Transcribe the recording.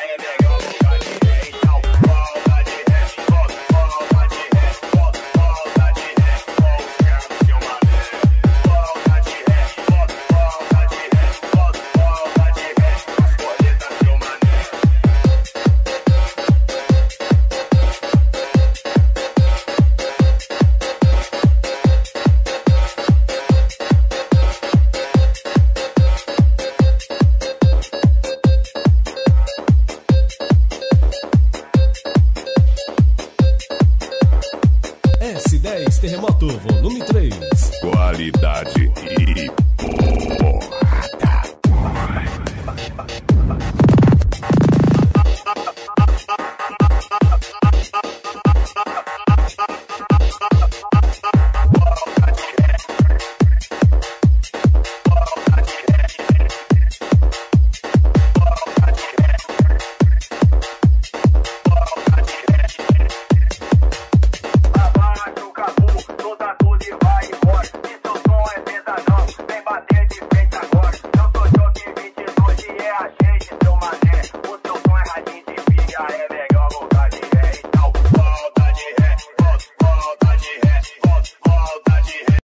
I am 10, terremoto, volume 3. Qualidade e é a gente, seu mané. O seu som é radinho de pilha, é